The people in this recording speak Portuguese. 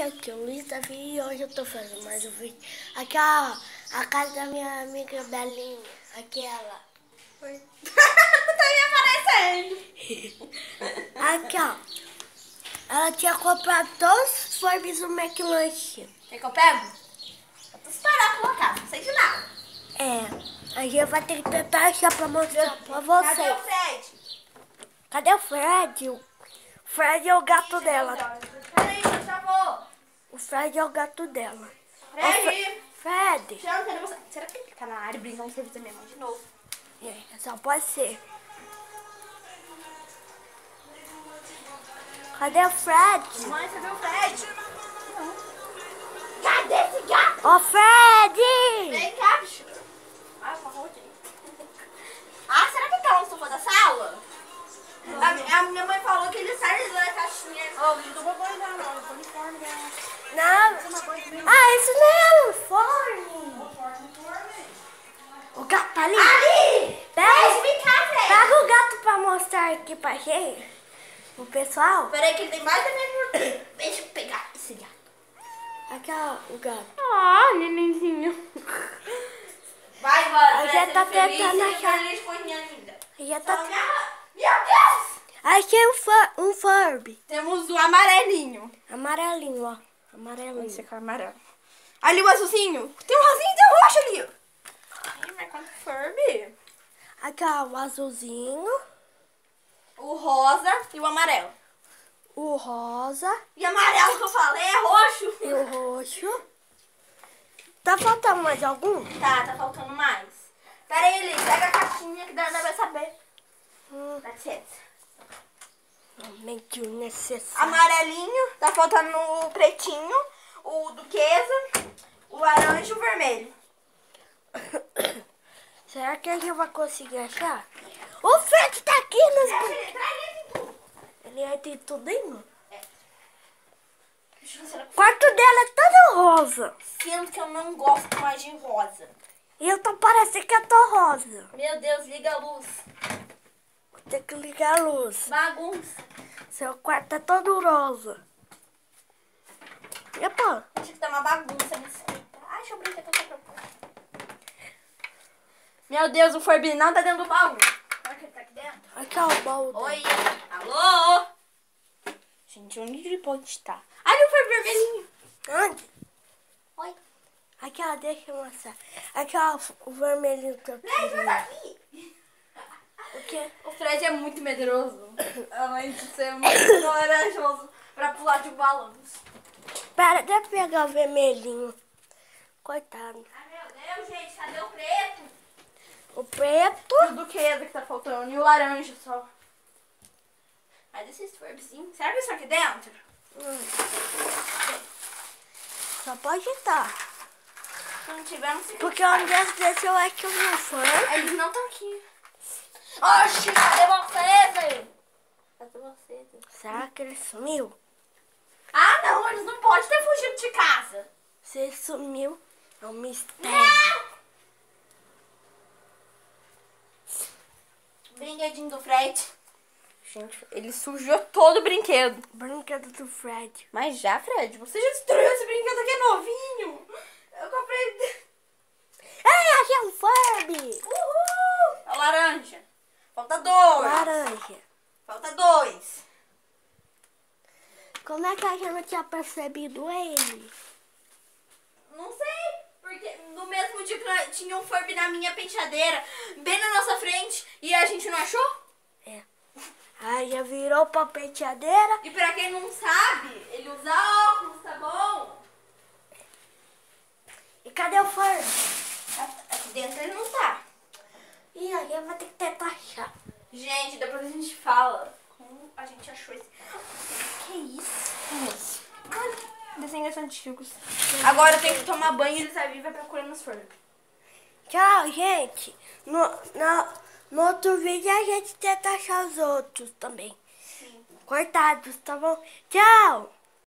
aqui é o Luiz Davi e hoje eu tô fazendo mais um vídeo. Aqui, ó, a casa da minha amiga Belinha. Aquela. Oi. tá me aparecendo. Aqui, ó. Ela tinha comprado todos os formes do McLanche. Quer que eu pego? Eu tô esperando colocar, não sei de nada. É, a gente vai ter que tentar achar pra mostrar pra Cadê vocês. o Fred? Cadê o Fred? O Fred é o gato dela. Peraí, eu já vou. O Fred é o gato dela. Fred. Fred. Cadê? Será que ele tá na área brincando com serviço da minha mãe de novo? É, só pode ser. Cadê o Fred? Mãe, você viu o Fred? Não. Cadê esse gato? Ô, Fred! Vem cá, bicho. Ah, uma aí. Ah, será que ele tá no sofá da sala? A, a minha mãe falou que ele sai da caixinha. Ô, oh, não vou guardar não, eu tô uniforme, né? Não. Ah, isso não é uniforme. O gato tá ali. Ali! Pega, Fred. pega o gato pra mostrar aqui pra gente. O pessoal. Peraí que ele tem mais da minha... Deixa eu pegar esse gato. Aqui, ó, o gato. Ah, nenenzinho. Vai, mano. A gente tá tentando achar. Já tá... Minha- Meu Deus! Achei um, fur, um Furby. Temos o amarelinho. Amarelinho, ó. Amarelinho. Esse aqui é amarelo. Ali o azulzinho. Tem um rosinho e tem um roxo ali. Ai, mas quanto Furby. Aqui, ó, o azulzinho. O rosa e o amarelo. O rosa. E amarelo que eu falei é roxo. E o roxo. Tá faltando mais algum? Tá, tá faltando mais. Pera aí, Eli, pega a caixinha que Dana vai saber. Hum, Dá licença. Realmente necessário. Amarelinho, tá faltando o pretinho, o duquesa, o laranja e o vermelho. Será que a gente vai conseguir achar? O Fred tá aqui nos... Traz Ele é de tudinho. ele. O quarto dela é todo rosa. Sinto que eu não gosto mais de rosa. E eu tô parecendo que eu tô rosa. Meu Deus, liga a luz. Ter que ligar a luz. Bagunça. Seu quarto é todo rosa. Epa, Acho que tá uma bagunça nesse. Ai, deixa eu brincar com essa. Meu Deus, o Furby não tá dentro do baú. Será que ele tá aqui dentro? aqui é o balde. Oi. Alô? Gente, onde ele pode estar? Olha o Furby vermelhinho. Onde? Oi. Aqui, ó, deixa eu mostrar. Aqui, ó, o vermelhinho que eu queria. aqui. O quê? O Fred é muito medroso. Além de ser muito corajoso pra pular de balões. Pera, deixa eu pegar o vermelhinho. Coitado. Ai, meu Deus, gente, cadê o preto? O preto. E o duquesa que tá faltando. E o laranja só. Mas esses Furbzinhos. Serve isso aqui dentro? Hum. Só pode estar. Se não tiver, não o Porque dia desse eu acho que eu um fã. Eles não estão aqui. Oxi, cadê vocês? Cadê vocês? Será que ele sumiu? Ah, não, eles não podem ter fugido de casa. Se ele sumiu, é um mistério. Não! Brinquedinho do Fred. Gente, ele sujou todo o brinquedo. Brinquedo do Fred. Mas já, Fred, você já destruiu esse brinquedo aqui novinho. Eu comprei. Ei, achei um Furby! Uhul! É o laranja. Falta dois. Laranja. Falta dois. Como é que a gente não tinha percebido ele? Não sei. Porque no mesmo dia que tinha um Furby na minha penteadeira, bem na nossa frente, e a gente não achou? É. Aí já virou pra penteadeira. E pra quem não sabe, ele usa óculos, tá bom? E cadê o Furby? Aqui dentro ele não tá. Ih, a gente vai ter que tentar. Gente, depois a gente fala como a gente achou esse. Que isso? Olha, desenhos antigos. Agora eu tenho que tomar banho e eles aí vai procurando os Furby. Tchau, gente. No, no, no outro vídeo a gente tenta achar os outros também. Sim. Cortados, tá bom? Tchau!